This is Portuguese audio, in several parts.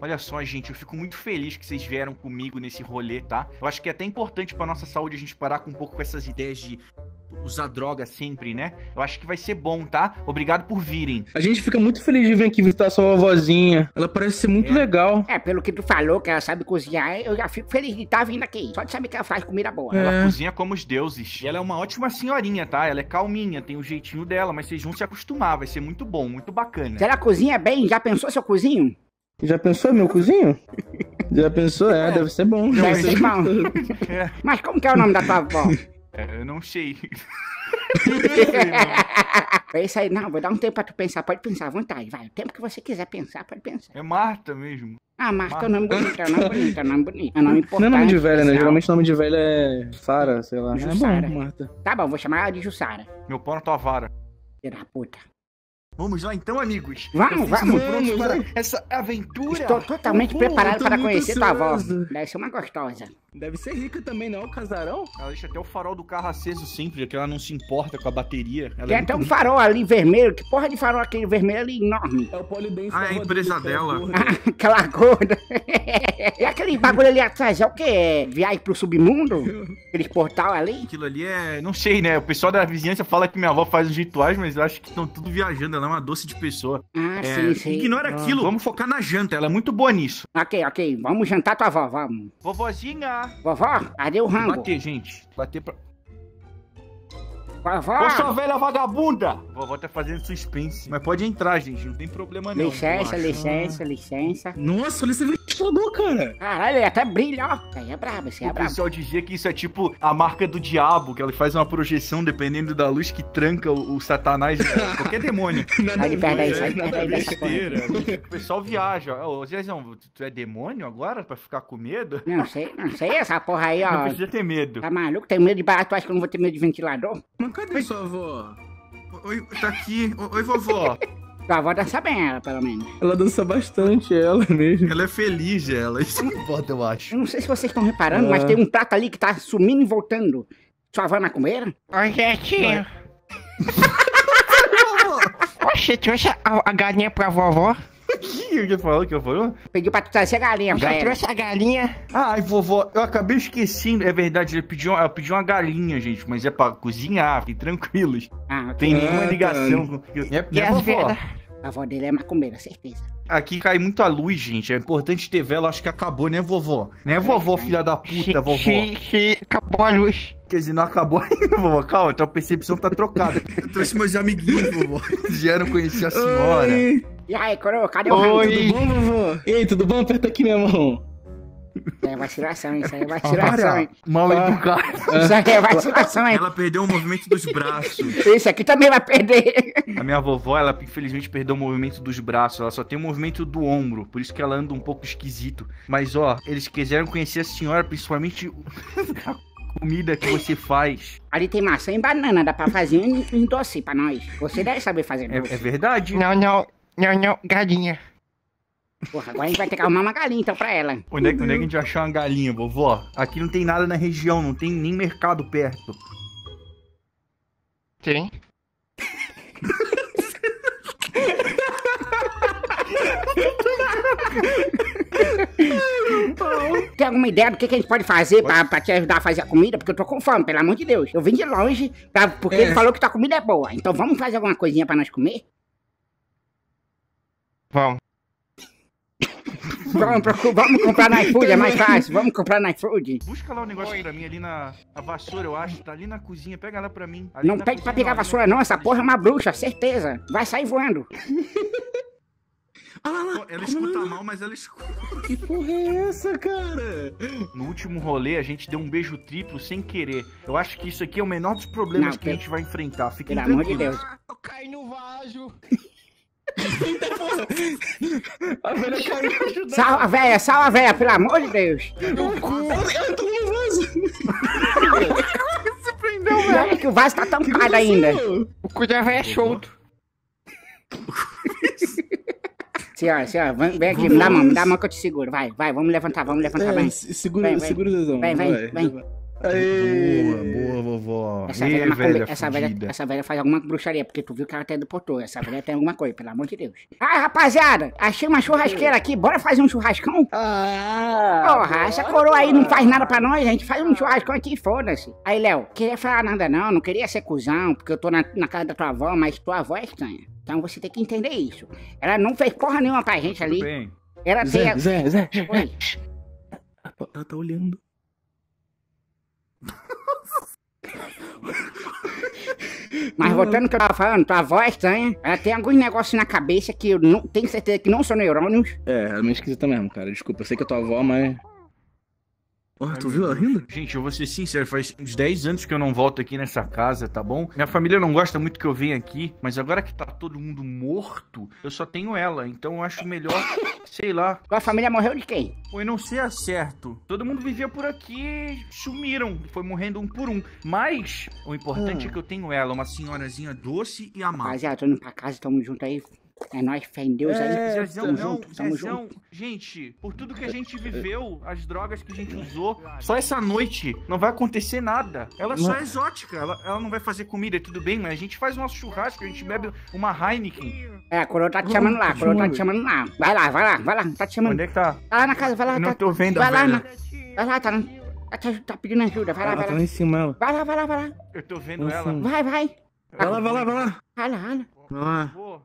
Olha só, gente, eu fico muito feliz que vocês vieram comigo nesse rolê, tá? Eu acho que é até importante pra nossa saúde a gente parar com um pouco com essas ideias de usar droga sempre, né? Eu acho que vai ser bom, tá? Obrigado por virem. A gente fica muito feliz de vir aqui visitar sua vovozinha. Ela parece ser muito É. legal. É, pelo que tu falou, que ela sabe cozinhar, eu já fico feliz de estar vindo aqui. Só de saber que ela faz comida boa. É. Ela cozinha como os deuses. E ela é uma ótima senhorinha, tá? Ela é calminha, tem o jeitinho dela, mas vocês vão se acostumar, vai ser muito bom, muito bacana. Se ela cozinha bem, já pensou se eu cozinho? Já pensou, meu cozinho? Já pensou? É, deve ser bom. Deve ser bom. É, Mas como que é o nome da tua avó? é, eu não sei. É isso aí, não, vou dar um tempo pra tu pensar. Pode pensar à vontade, vai. O tempo que você quiser pensar, pode pensar. É Marta mesmo. Ah, Marta é um nome bonito, é um nome bonito, é um nome bonito. É um nome importante. Não é nome de velha, né? Geralmente nome de velha é Sara, sei lá. Jussara. É bom, Marta. Tá bom, vou chamar ela de Jussara. Meu pau na tua vara. Filha da puta. Vamos lá então, amigos. Vamos, vamos. prontos para vamos. essa aventura? Estou totalmente preparado para conhecer tua avó. Deve ser uma gostosa. Deve ser rica também, não? O casarão? Ela deixa até o farol do carro aceso sempre, porque ela não se importa com a bateria. Ela Tem é até um muito farol ali vermelho. Que porra de farol aquele vermelho ali enorme? É o Polidense. Ah, é a empresa dela. Aquela gorda. Aquele bagulho ali atrás é o quê? É viagem pro submundo? Aquele portal ali? Aquilo ali é. Não sei, né? O pessoal da vizinhança fala que minha avó faz os rituais, mas eu acho que estão tudo viajando. Ela é uma doce de pessoa. Ah, É, sim, sim. Ignora aquilo. Vamos focar na janta. Ela é muito boa nisso. Ok, ok. Vamos jantar tua avó, vamos. Vovozinha. Vovó, cadê o rango? Bater, gente. Bater pra. Vovó, Ô, sua velha vagabunda! Vovó tá fazendo suspense. Mas pode entrar, gente. Não tem problema não. licença, licença, licença. Nossa, olha esse ventilador, cara. Caralho, ele até brilha, ó. Aí é brabo, esse é O brabo. pessoal dizia que isso é tipo a marca do diabo, que ela faz uma projeção dependendo da luz que tranca o, o satanás, é, qualquer demônio. Nada Sai de perto aí, a ver, sai de perto aí a ver. dessa porra. Besteira. O pessoal viaja. Ô, Zezão, tu- tu é demônio agora pra ficar com medo? Não sei, não sei essa porra aí, Não ó. precisa ter medo. Tá maluco? Tem medo de barato? Acho que eu não vou ter medo de ventilador? Cadê sua avó? Oi, tá aqui. Oi, vovó. Tua avó dança bem, ela, pelo menos. Ela dança bastante, ela mesmo. Ela é feliz, ela. Isso não importa, eu acho. Eu não sei se vocês estão reparando, mas Ah. tem um prato ali que tá sumindo e voltando. Sua avó é macumbeira? Oi, gente. Oxe, trouxe a, a galinha pra vovó? O que falou? que eu falou? Pediu pra tu trazer a galinha Já ela. trouxe a galinha. Ai, vovó, eu acabei esquecendo. É verdade, ela pediu, ela pediu uma galinha, gente, mas é pra cozinhar, fiquem tranquilos. Ah. Tem nenhuma ligação com. É, E é, vovó. A avó dele é macumbeira, certeza. Aqui cai muita luz, gente. É importante ter vela, acho que acabou, né, vovó? Né, vovó, filha da puta, vovó? Sim, sim, acabou a luz. Quer dizer, não acabou ainda, vovó. Calma, tua percepção tá trocada. Eu trouxe meus amiguinhos, vovó. Eles vieram conhecer a senhora. Oi, E aí, coroa, cadê o? Oi. tudo bom, vovó? Ei, tudo bom? Aperta aqui minha mão. Isso aí é vacilação, isso aí é vacilação, Para, hein? mal educado. Isso aí é vacilação, hein? Ela perdeu o movimento dos braços. Esse aqui também vai perder. A minha vovó, ela infelizmente perdeu o movimento dos braços. Ela só tem o movimento do ombro. Por isso que ela anda um pouco esquisito. Mas, ó, eles quiseram conhecer a senhora, principalmente a comida que você faz. Ali tem maçã e banana, dá pra fazer um, um doce pra nós. Você deve saber fazer É, doce. é verdade? Não, não, não, não, galinha. Porra, agora a gente vai ter que arrumar uma galinha então pra ela. Onde é, que- onde é que a gente vai achar uma galinha, vovó? Aqui não tem nada na região, não tem nem mercado perto. Tem. Tem alguma ideia do que, que a gente pode fazer pra, pra te ajudar a fazer a comida? Porque eu tô com fome, pelo amor de Deus. Eu vim de longe pra- porque É. ele falou que tua comida é boa. Então vamos fazer alguma coisinha pra nós comer? Vamos. Vamos, vamos comprar no iFood, é mais fácil. Vamos comprar no iFood. Busca lá o negócio Oi. pra mim ali na a vassoura, eu acho. Tá ali na cozinha. Pega ela pra mim. Ali Não na pede pra cozinha, pegar ó, vassoura não, essa porra é uma bruxa, certeza. Vai sair voando. Ah, lá, Ela escuta mal, mas ela escuta. Que porra é essa, cara? No último rolê, a gente deu um beijo triplo sem querer. Eu acho que isso aqui é o menor dos problemas Não, que a pelo- gente vai enfrentar. Fiquem Pelo amor de tranquilos. Deus. Eu caí no vaso. A velha caiu pra ajudar. Salva a véia, salva a véia, pelo amor de Deus. Ela entrou no vaso. E olha que o vaso tá tampado ainda. O cu da véia é solto. Senhora, senhora, vem, vem aqui, me dá a mão, me dá a mão que eu te seguro. Vai, vai, vamos levantar, vamos levantar, É, se- segura, Vem, vem. segura o Zezão. Vem, vem, vai. vem. Aê. Boa, boa, vovó. Essa Ê, velha, é velha essa, velha, essa velha faz alguma bruxaria, porque tu viu que ela até deportou. Essa velha tem alguma coisa, pelo amor de Deus. Ah, rapaziada, achei uma churrasqueira aqui, bora fazer um churrascão? Ah! Porra, essa coroa aí não faz nada pra nós, a gente faz um churrascão aqui, foda-se. Aí, Léo, queria falar nada não, não queria ser cuzão, porque eu tô na, na casa da tua avó, mas tua avó é estranha. Então você tem que entender isso. Ela não fez porra nenhuma pra gente Tudo ali. bem. Ela tem. Zé, Zé, Zé. Oi. Ela tá olhando. Mas voltando ao que eu tava falando, tua avó é estranha. Ela tem alguns negócios na cabeça que eu não tenho certeza que não são neurônios. É, ela é meio esquisita mesmo, cara. Desculpa, eu sei que é tua avó, mas. Ó, tu viu ela rindo? Gente, eu vou ser sincero, faz uns 10 anos que eu não volto aqui nessa casa, tá bom? Minha família não gosta muito que eu venha aqui, mas agora que tá todo mundo morto, eu só tenho ela, então eu acho melhor, sei lá, Tua família morreu de quem? foi não ser certo. Todo mundo vivia por aqui, sumiram, foi morrendo um por um. Mas o importante é que eu tenho ela, uma senhorazinha doce e amável. Rapaziada, tô indo pra casa, tamo junto aí. É nóis, fé em Deus aí. É, Zezão, tamo não, junto, tamo Zezão, junto. gente, por tudo que a gente viveu, as drogas que a gente usou, só essa noite não vai acontecer nada. Ela só é exótica, ela, ela não vai fazer comida, tudo bem, mas a gente faz nosso churrasco, a gente bebe uma Heineken. É, a coroa tá te chamando lá, a coroa tá te chamando lá. Vai lá, vai lá, vai lá, tá te chamando. Onde é que tá? Vai lá na casa, vai lá, Eu não tá. tô vendo a Vai lá, na... vai lá, tá, na- tá, tá pedindo ajuda, vai lá, vai tá lá. lá em cima, ela. Vai lá, vai lá, vai lá. Eu tô vendo Nossa. ela. Vai, vai. Vai lá, vai lá, vai lá. Vai lá, vai lá.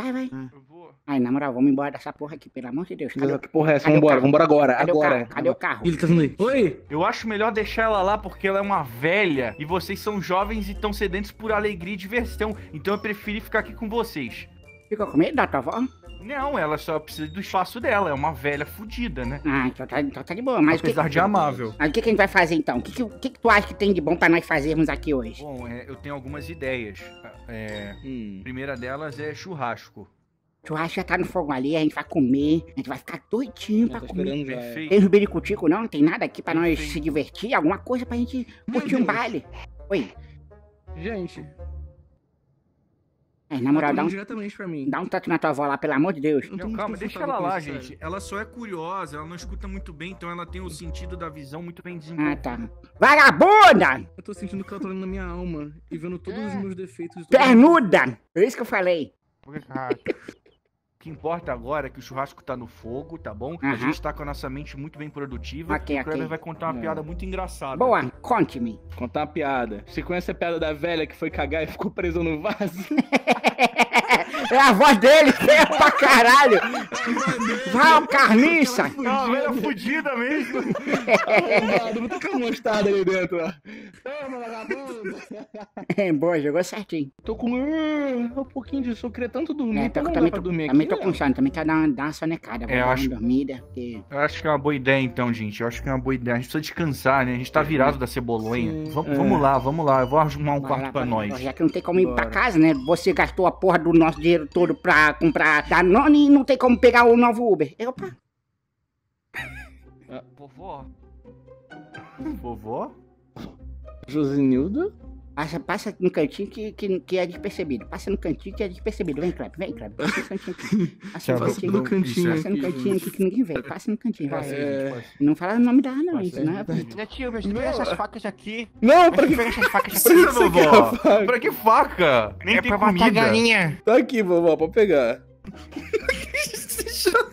Vai, vai. eu vou. Ai, na moral, vamos embora dessa porra aqui, pelo amor de Deus. Cadê, o- Que porra é essa? Cadê o Vambora, vambora agora. cadê o agora. carro? Cadê o carro? Ele tá vindo aí. Oi! Eu acho melhor deixar ela lá porque ela é uma velha e vocês são jovens e estão sedentos por alegria e diversão. Então eu preferi ficar aqui com vocês. Ficou com medo da tua avó? Não, ela só precisa do espaço dela. É uma velha fudida, né? Ah, então tá, então tá de boa. Mas o que, Apesar de amável. mas o que, que a gente vai fazer então? O que, que, que, que tu acha que tem de bom pra nós fazermos aqui hoje? Bom, é, eu tenho algumas ideias. É, Hum. a primeira delas é churrasco. Churrasco já tá no fogo ali, a gente vai comer, a gente vai ficar doidinho pra comer. já. é. Perfeito. Tem os biricutico não? Tem nada aqui pra nós se divertir? Alguma coisa pra gente curtir um baile? Oi, Gente, é, na moral, dá um, diretamente pra mim. dá um tanto na tua avó lá, pelo amor de Deus. Não, calma, deixa ela lá, isso, gente. Ela só é curiosa, ela não escuta muito bem, então ela tem o sentido da visão muito bem Ah, desenvolvido. tá. Vagabunda! Eu tô sentindo que ela tá olhando na minha alma e vendo todos os meus defeitos. Pernuda! É isso que eu falei. O que importa agora é que o churrasco tá no fogo, tá bom? A Aham. gente tá com a nossa mente muito bem produtiva. Ok, e o Kleber ok. vai contar uma É. piada muito engraçada. Boa, conte-me. Contar uma piada. Você conhece a piada da velha que foi cagar e ficou presa no vaso? É a voz dele, feia pra caralho! Vai, carniça! É uma velha fudida mesmo. Vou tacar uma mostarda ali dentro, ó. Toma, vagabundo. É, boa, jogou certinho. Tô com uh, um pouquinho disso. Eu queria tanto dormir. É, Pô, tô, não também, pra tô, dormir também aqui, tô com sono, também quero dar uma, sonecada, vou É, eu acho- dormida, porque... Eu acho que é uma boa ideia, então, gente. Eu acho que é uma boa ideia. A gente precisa descansar, né? A gente tá virado da cebolonha. Sim, Vamos, é. vamos lá, vamos lá. Eu vou arrumar um Bora quarto lá, pra bora, nós. Já que não tem como ir pra Bora. casa, né? Você gastou a porra do nosso dinheiro todo pra comprar Danone e não tem como pegar o novo Uber. Eu, pá, Vovó? Vovó? Josinilda? Passa, passa no cantinho que, que, que é despercebido. Passa no cantinho que é despercebido. Vem, Kleber, vem, Kleber. Passa no cantinho aqui. Passa no cantinho no cantinho Passa no cantinho gente. aqui que ninguém vê. Passa no cantinho, vai. Passa, É. gente. Não fala o nome dela, não. Isso, não é... Netinho, me pega essas facas aqui. Não, pra que pega essas facas aqui. Precisa, vovó. Pra que faca? Nem É tem pra matar comida. galinha. Tá aqui, vovó, pra pegar.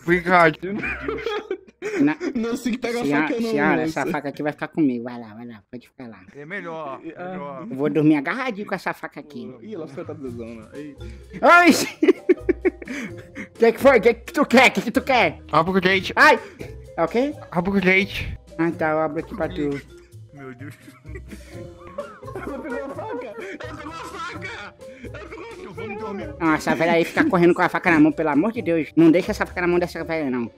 Obrigado. Na... Não, assim que pega a Senhora, faca não, senhora, moça. essa faca aqui vai ficar comigo. Vai lá, vai lá, pode ficar lá. É melhor, Ah. melhor. Eu vou dormir agarradinho com essa faca aqui. Ih, ela foi a traduzona. Ei. Ai! O que, que foi? O que, que tu quer? O que, que tu quer? Abra o leite. Ai! É o quê? Abra o leite. Ah, tá, eu abro aqui pra tu. Meu Deus. Ela pegou a faca! Ela pegou a faca! Vamos dormir. Não, essa velha aí fica correndo com a faca na mão, pelo amor de Deus. Não deixa essa faca na mão dessa velha, não.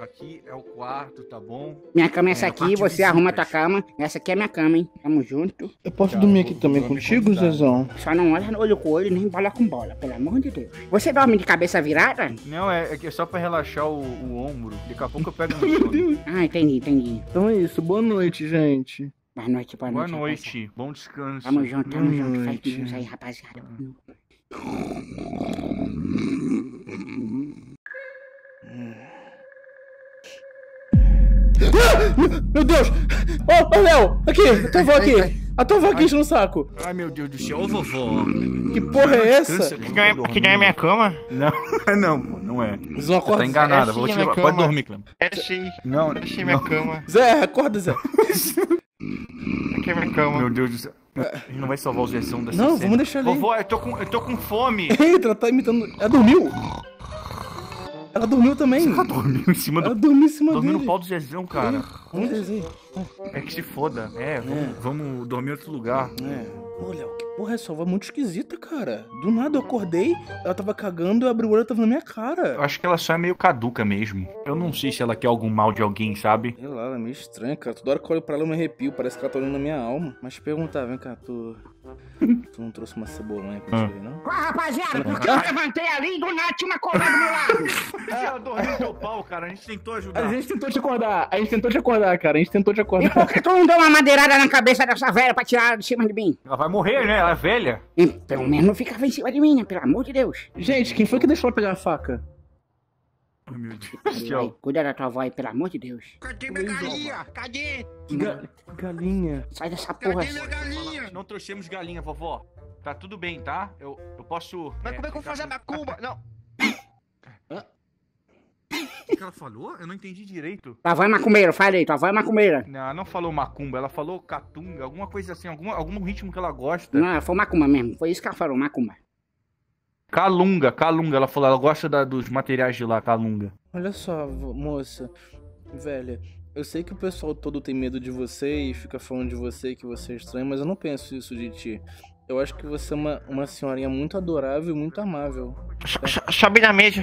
Aqui é o quarto, tá bom? Minha cama é essa É, aqui, você arruma a tua cama. Essa aqui é minha cama, hein? Tamo junto. Eu posso dormir vou- aqui também vou contigo. Zezão? Só não olha no olho com olho nem bola com bola, pelo amor de Deus. Você dorme de cabeça virada? Não, é, é que é só pra relaxar o, o ombro. Daqui a pouco eu pego no sono. Ah, entendi, entendi. Então é isso, boa noite, gente. Boa noite, boa Boa noite. noite, bom descanso. Tamo junto, tamo Boa junto. Faz noite. Deus aí, rapaziada. Ah, meu- Deus! Ô, ô, Léo! Aqui, a tua avó aqui! A tua avó aqui enchendo o saco! Ai, meu Deus do céu, ô vovó. Que porra é essa? Que não é, que não é minha cama? Não, não, pô, não é. Zé, acorda. tá enganada. É Vou cama. Pode dormir, Clem. É sim. Não, Achei minha cama. Zé, acorda, Zé. Aqui é minha cama. Meu Deus do céu. A gente não vai salvar o Zezão dessa Não, cena. vamos deixar ele. Vovó, eu tô com, eu tô com fome. Eita, ela tá imitando. Ela dormiu! Ela dormiu também! Ela dormiu em cima Ela do... dormiu em cima Dormiu no dele. pau do Zezão, cara. Vamos dizer. É que se foda. É, vamos, vamos dormir em outro lugar. É. Ô, Léo, que porra é essa? Ela é muito esquisita, cara. Do nada eu acordei, ela tava cagando, eu abri o olho e ela tava na minha Eu cara. acho que ela só é meio caduca mesmo. Eu não sei se ela quer algum mal de alguém, sabe? Sei lá, ela é meio estranha, cara. Toda hora que eu olho pra ela eu me arrepio, parece que ela tá olhando na minha alma. Mas te perguntar, vem cá, tu. Tu não trouxe uma cebolonha pra Ah. ti, não? Ó, rapaziada, porque eu levantei ali e do nada tinha uma colada do meu lado. Ela dormiu no teu pau, cara. A gente tentou ajudar. gente tentou te acordar, a gente tentou te acordar, cara. A gente tentou te E acordar. por que tu não deu uma madeirada na cabeça dessa velha pra tirar de cima de mim? Ela vai morrer, né? Ela é velha. E pelo menos não ficava em cima de mim, né? Pelo amor de Deus. Gente, quem foi que deixou ela pegar a faca? Ai, meu Deus do céu. cuida da tua avó aí, pelo amor de Deus. Cadê minha galinha? Cadê? Ga- galinha. Sai dessa porra. Cadê minha galinha? Não trouxemos galinha, vovó. Tá tudo bem, tá? Eu, eu posso. Mas como é que eu vou ficar fazer minha cuba? Não. O que ela falou? Eu não entendi direito. Tua avó é macumbeira, falei, tua avó é macumbeira. Não, ela não falou macumba, ela falou catunga, alguma coisa assim, alguma, algum ritmo que ela gosta. Não, foi macumba mesmo. Foi isso que ela falou, macumba. Calunga, calunga, ela falou, ela gosta da- dos materiais de lá, calunga. Olha só, moça, velha. Eu sei que o pessoal todo tem medo de você e fica falando de você que você é estranho, mas eu não penso isso de ti. Eu acho que você é uma, uma senhorinha muito adorável e muito amável. Sobe na mesa.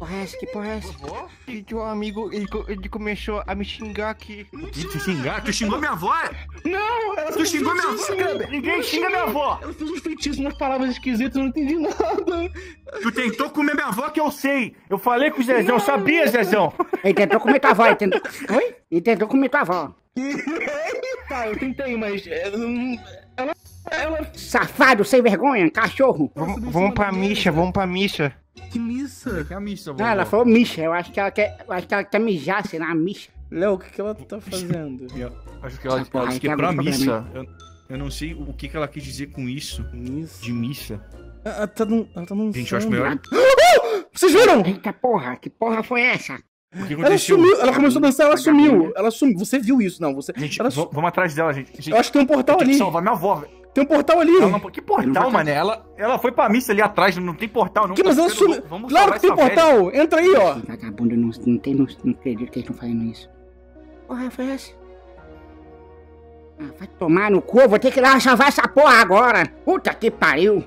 Porra é essa? Que porra é essa? E teu amigo, ele, ele começou a me xingar aqui. Que te xingar? Tu xingou minha avó? Não, ela Tu xingou minha avó? Ninguém xinga minha avó! Ela fez uns feitiços, umas palavras esquisitas, eu não entendi nada. Tu tentou comer minha avó que eu sei! Eu falei com o Zezão, eu sabia, Zezão! Ele tentou comer tua avó, ele tentou... Oi? Ele tentou comer tua avó. Tá, eu tentei, mas. não- Ela. Ela. Safado, sem vergonha, cachorro. Vamos, vamos pra missa, vamos pra missa. Que missa? Que é a missa, Não, ela falou micha. Eu acho que ela quer, acho que ela quer mijar, sei lá, micha. Léo, o que, que ela tá fazendo? Acho que ela, ela disse que é pra missa. Eu, eu não sei o que, que ela quis dizer com isso. Missa. De missa. Ela tá num. Ela tá num. Gente, eu acho melhor. Vocês viram? Eita porra, que porra foi essa? Ela sumiu, ela começou a dançar, ela sumiu. Ela sumiu. Você viu isso, não? Você. Gente, ela vamos atrás dela, gente. gente Eu acho que tem um portal que ali. salvar minha avó, velho. Tem um portal ali. Ela não- Que não portal, mano? Ela, ela foi pra missa ali atrás, não tem portal, não. Que, mas tá ela sumiu. Claro que tem essa velha. portal. Entra aí, ó. Vagabundo, não, não tem, não, não acredito que eles estão fazendo isso. Porra foi essa? Ah, vai tomar no cu, vou ter que ir lá salvar essa porra agora. Puta que pariu.